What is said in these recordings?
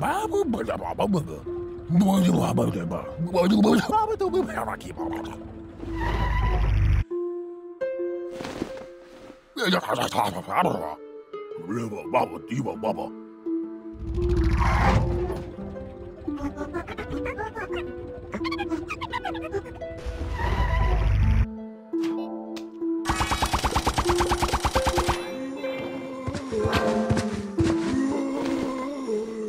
爸爸爸爸爸爸爸爸，不听话爸爸，不听话爸爸，爸爸都不怕了，爸爸。爸爸爸爸爸爸。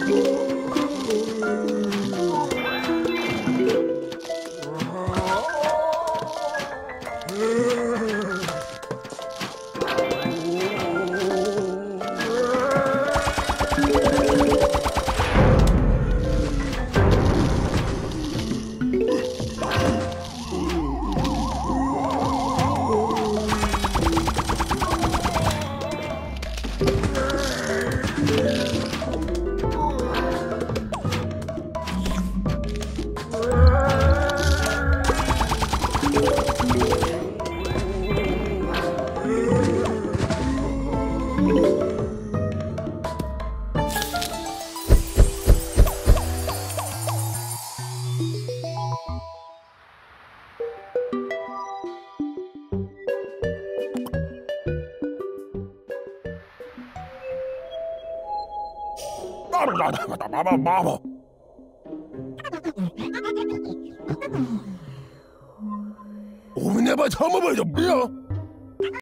Baba 오메네 봐 처음 봐요 뭐야?